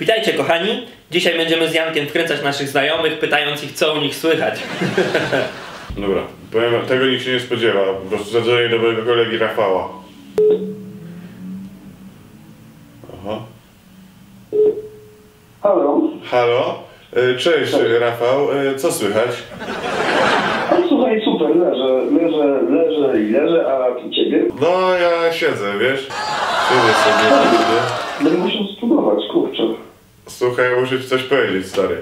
Witajcie kochani. Dzisiaj będziemy z Jankiem wkręcać naszych znajomych, pytając ich co u nich słychać. Dobra, powiem, wam, tego nikt się nie spodziewa. Po prostu zadzwonię do mojego kolegi Rafała. Aha. Halo? Halo? E, Cześć Rafał, E, co słychać? A słuchaj, super, leżę, leżę, leżę i leżę, a u ciebie? No ja siedzę, wiesz? Siedzę sobie. Będę musiał spróbować. Słuchaj, muszę ci coś powiedzieć, stary.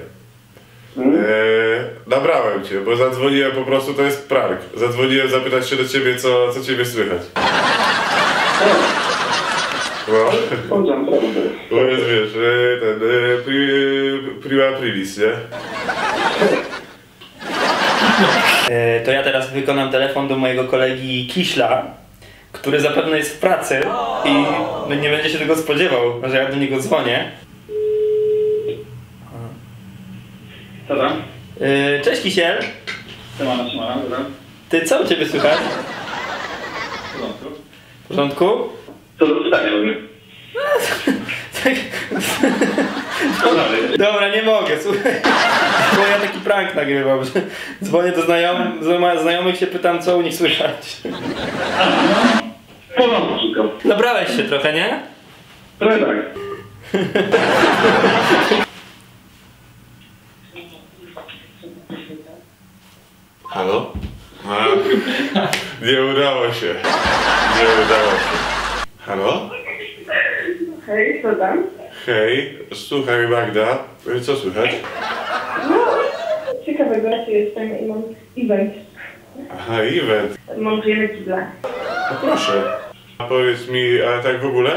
Hmm? E, nabrałem cię, bo zadzwoniłem po prostu, to jest prank. Zadzwoniłem zapytać się do ciebie, co, co ciebie słychać. No, bo jest, wiesz, e, ten, e, pri, prima aprilis, nie? E, To ja teraz wykonam telefon do mojego kolegi Kiśla, który zapewne jest w pracy i nie będzie się tego spodziewał, że ja do niego dzwonię. Co tam? E, Cześć Kisiel, Siemano, siemano, dobra. ty co u ciebie słychać? W porządku. W porządku? Co do pytania w ogóle? Dobra, nie mogę, słuchaj. Bo ja taki prank nagrywam, że dzwonię do znajomych, znajomych się pytam co u nich słychać. Porządku szukam. Nabrałeś się trochę, nie? Trochę tak. Halo? A, nie udało się. Nie udało się. Halo? Hej, co tam? Hej, słuchaj Magda, co słychać? No, ciekawego, ja jestem i mam event. Aha, event. Montujemy kibla. No proszę. A powiedz mi, a tak w ogóle?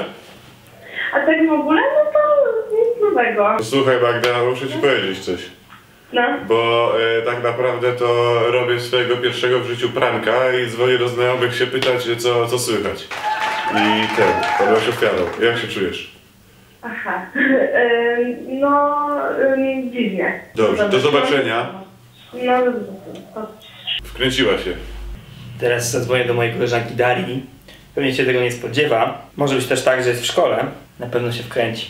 A tak w ogóle, no to nic nowego. Słuchaj Magda, muszę ci powiedzieć coś. No, Bo e, tak naprawdę to robię swojego pierwszego w życiu pranka i dzwonię do znajomych się pytać, co, co słychać. I ten, ponoć ofiarą. Jak się czujesz? aha. Ym, no, ym, dziwnie. Dobrze, do zobaczenia. No, do zobaczenia. Wkręciła się. Teraz zadzwonię do mojej koleżanki Darii. Pewnie się tego nie spodziewa. Może być też tak, że jest w szkole. Na pewno się wkręci.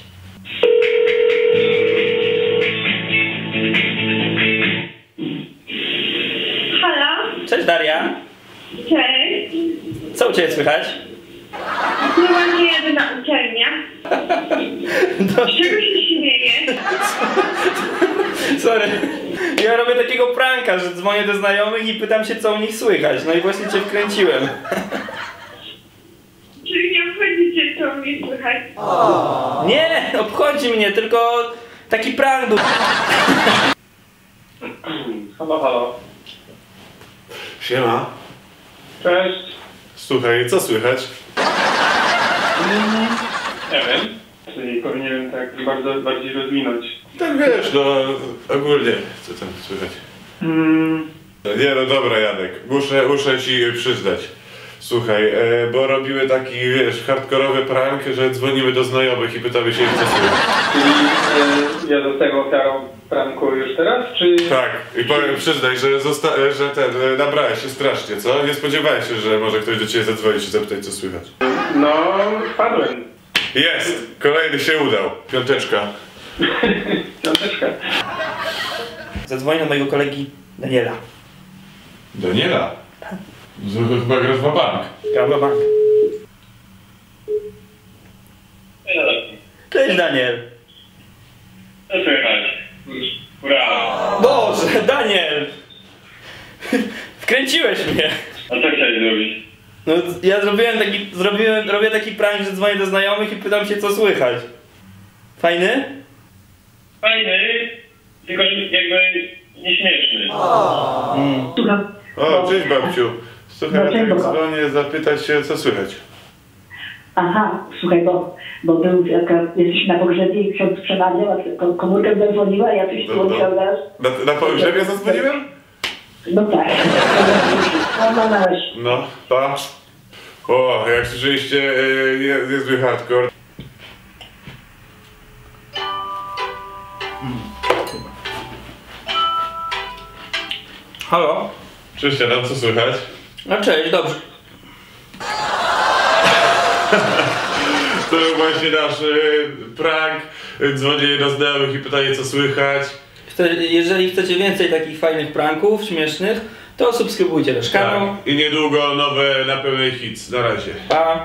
Cześć Daria. Cześć. Co u Ciebie słychać? No właśnie jadę na uczelnię. No, Z czego się śmieje? sorry. Ja robię takiego pranka, że dzwonię do znajomych i pytam się co u nich słychać. No i właśnie Cię wkręciłem. Czyli nie obchodzicie, co mnie słychać? Nie, obchodzi mnie, tylko taki prank był. Halo, halo. Siema. Cześć. Słuchaj, co słychać? Nie wiem. Czyli powinienem tak bardzo bardziej rozwinąć. Tak wiesz, no ogólnie, co tam słychać? Hmm. No nie no dobra Janek, muszę, muszę ci przyznać. Słuchaj, e, bo robimy taki, wiesz, hardkorowy prank, że dzwonimy do znajomych i pytamy się, co słychać. Czyli e, ja zostałem ofiarą pranku już teraz, czy... Tak, i powiem, przyznaj, że, zosta- że ten, e, nabrałeś się strasznie, co? Nie spodziewałeś się, że może ktoś do ciebie zadzwonić i zapytać, co słychać. No, wpadłem. Jest! Kolejny się udał. Piąteczka. Piąteczka. Zadzwonię do mojego kolegi Daniela. Daniela? Chyba grasz w bank. Gramy bank. Cześć Daniel. Co słychać? Daniel! Wkręciłeś mnie. A co chciałeś zrobić? No, ja zrobiłem taki, zrobiłem, robię taki prank, że dzwonię do znajomych i pytam się co słychać. Fajny? Fajny, tylko jakby nieśmieszny. Słucham. O, cześć babciu. Słuchaj, No, ja tak dzwonię zapytać się, co słychać. Aha, słuchaj, bo, bo był, jaka, jesteśmy na pogrzebie i ksiądz przemawiał, a ko- komórka zadzwoniła, ja coś No, tu no. osiągasz. Na, na pogrzebie zadzwoniłem? No tak. No, no, no. No, pa. O, jak słyszeliście, nie- niezły hardcore. Halo? Cześć Adam, co słychać? No cześć, dobrze. Był właśnie nasz y, prank. Dzwonię do znajomych i pytanie co słychać. Jeżeli chcecie więcej takich fajnych pranków, śmiesznych, to subskrybujcie też kanał. Tak. I niedługo nowe na pełnej hits. Na razie. Pa!